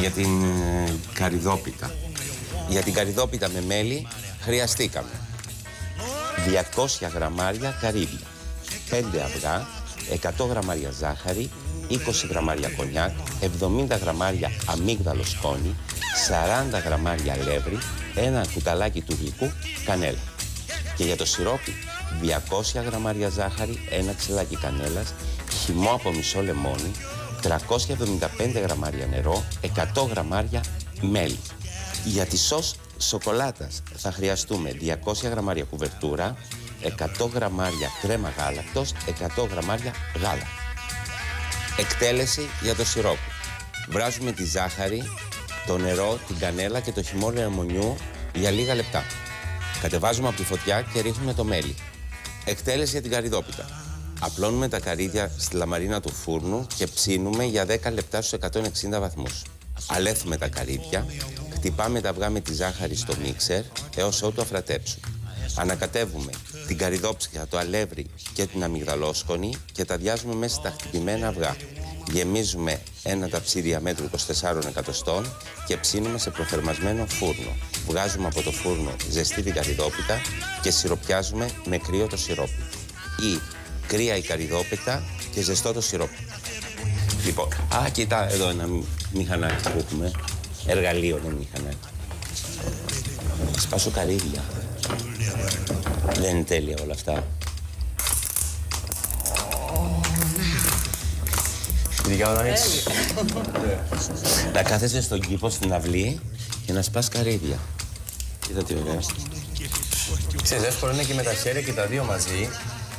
Για την ε, καριδόπιτα. Για την καριδόπιτα με μέλι χρειαστήκαμε 200 γραμμάρια καρύδια, 5 αυγά, 100 γραμμάρια ζάχαρη, 20 γραμμάρια κονιάκ, 70 γραμμάρια αμύγδαλο σκόνη, 40 γραμμάρια αλεύρι, ένα κουταλάκι του γλυκού κανέλα. Και για το σιρόπι 200 γραμμάρια ζάχαρη, ένα ξελάκι κανέλας, χυμό από μισό λεμόνι, 375 γραμμάρια νερό, 100 γραμμάρια μέλι. Για τη σως σοκολάτας θα χρειαστούμε 200 γραμμάρια κουβερτούρα, 100 γραμμάρια κρέμα γάλακτος, 100 γραμμάρια γάλα. Εκτέλεση για το σιρόπι. Βράζουμε τη ζάχαρη, το νερό, την κανέλα και το χυμό λεμονιού για λίγα λεπτά. Κατεβάζουμε από τη φωτιά και ρίχνουμε το μέλι. Εκτέλεση για την καριδόπιτα. Απλώνουμε τα καρύδια στη λαμαρίνα του φούρνου και ψήνουμε για 10 λεπτά στους 160 βαθμούς. Αλέθουμε τα καρύδια, χτυπάμε τα αυγά με τη ζάχαρη στο μίξερ έως ότου αφρατέψουν. Ανακατεύουμε την καριδόψυχα, το αλεύρι και την αμυγδαλόσκονη και τα διάζουμε μέσα στα χτυπημένα αυγά. Γεμίζουμε ένα ταψί διαμέτρου 24 εκατοστών και ψήνουμε σε προθερμασμένο φούρνο. Βγάζουμε από το φούρνο ζεστή την καριδόπιτα και σιροπιάζουμε με κρύο το σιρόπι. Ή κρύα η καριδόπιτα και ζεστό το σιρόπι. Λοιπόν, α, κοίτα εδώ ένα μηχανάκι που έχουμε. Εργαλείο, δεν μηχανάκι. Σπάσω καρύδια. Δεν είναι τέλεια όλα αυτά. Ειδικά όταν έχεις... Να κάθεσαι στον κήπο στην αυλή και να σπάς καρύδια. Κοίτα τι ωραία. Ξέρεις, εύκολο είναι και με τα χέρια και τα δύο μαζί.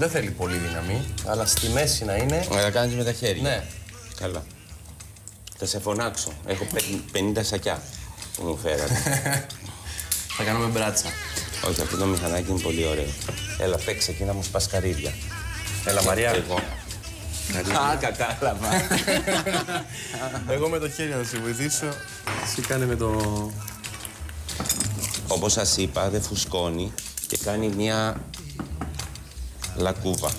Δεν θέλει πολύ δύναμη, αλλά στη μέση να είναι... Να τα κάνεις με τα χέρια. Ναι. Καλά. Θα σε φωνάξω. Έχω πεν- 50 σακιά που μου φέρατε. Θα κάνουμε μπράτσα. Όχι, αυτό το μηχανάκι είναι πολύ ωραίο. Έλα, παίξε εκεί να μου σπάς καρύδια. Έλα, Μαρία. Εγώ. Α, κατάλαβα. Εγώ με το χέρι να σε βοηθήσω. Εσύ κάνε με το... Όπως σας είπα, δεν φουσκώνει και κάνει μια λακκούβα.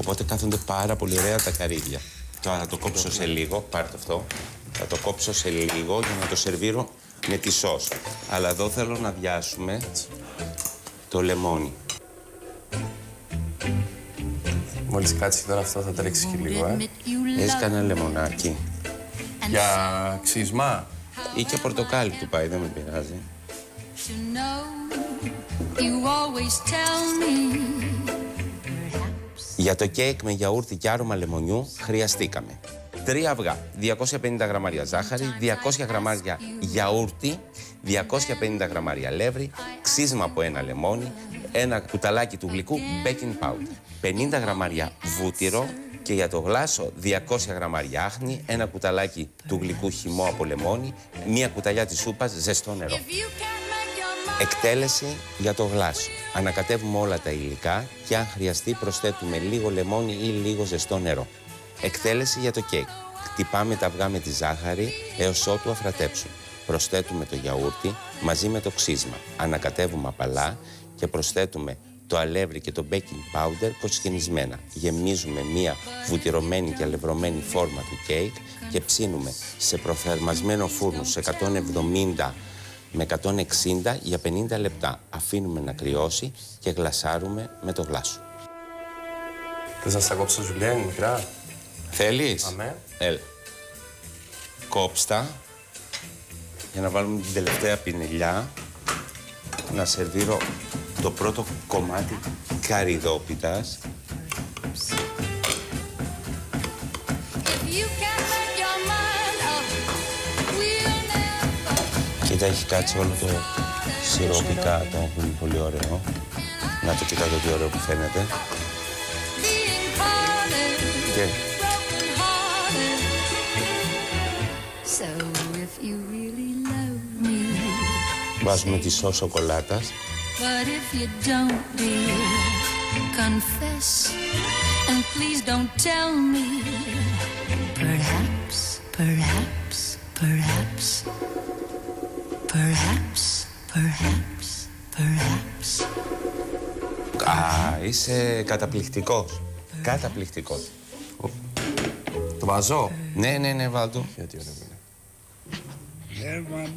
Οπότε κάθονται πάρα πολύ ωραία τα καρύδια. Τώρα θα το κόψω σε λίγο, πάρτε αυτό. Θα το κόψω σε λίγο για να το σερβίρω με τη σως. Αλλά εδώ θέλω να διάσουμε το λεμόνι. Μόλις κάτσει τώρα αυτό θα τρέξει και λίγο, ε. Έχεις κανένα λεμονάκι; Για ξύσμα; ή και πορτοκάλι του πάει, δεν με πειράζει. To know you always tell me. Για το κέικ με γιαούρτι και άρωμα λεμονιού χρειαστήκαμε τρία αυγά, 250 γραμμάρια ζάχαρη, 200 γραμμάρια γιαούρτι, 250 γραμμάρια λεύρη, ξύσμα από ένα λεμόνι, ένα κουταλάκι του γλυκού baking powder, 50 γραμμάρια βούτυρο και για το γλάσο 200 γραμμάρια άχνη, ένα κουταλάκι του γλυκού χυμό από λεμόνι, μία κουταλιά της σούπας ζεστό νερό. Εκτέλεση για το γλάσο. Ανακατεύουμε όλα τα υλικά και αν χρειαστεί προσθέτουμε λίγο λεμόνι ή λίγο ζεστό νερό. Εκτέλεση για το κέικ. Χτυπάμε τα αυγά με τη ζάχαρη έως ότου αφρατέψουν. Προσθέτουμε το γιαούρτι μαζί με το ξύσμα. Ανακατεύουμε απαλά και προσθέτουμε το αλεύρι και το baking powder κοσκινισμένα. Γεμίζουμε μία βουτυρωμένη και αλευρωμένη φόρμα του κέικ και ψήνουμε σε προθερμασμένο φούρνο σε 170 με 160 για 50 λεπτά. Αφήνουμε να κρυώσει και γλασάρουμε με το γλάσο. Θες να στα κόψω ζουλιέν, μικρά. Θέλεις; Αμέ. Έλα. Κόψτα για να βάλουμε την τελευταία πινελιά να σερβίρω το πρώτο κομμάτι καριδόπιτας. If you can't Κοίτα, έχει κάτσει όλο το σιρόπι κάτω, που είναι πολύ ωραίο. Να το κοιτάτε τι ωραίο που φαίνεται. being parted, Και broken hearted. So if you really love me, βάζουμε τη σως σοκολάτας. but if you don't, dear, confess, and please don't tell me. Perhaps, perhaps, perhaps. Α, είσαι καταπληκτικός. Καταπληκτικός. Το βάζω. Ναι, ναι, ναι, βάλ' το. Γιατί ωραίο είναι. heaven.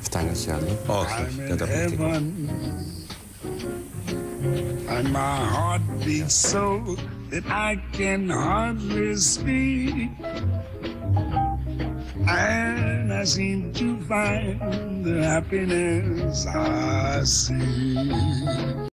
Φτάνει όχι άλλο. Όχι, I'm όχι, in καταπληκτικό. heaven. And my heart beats so that I can hardly speak. And I seem to find the happiness I see.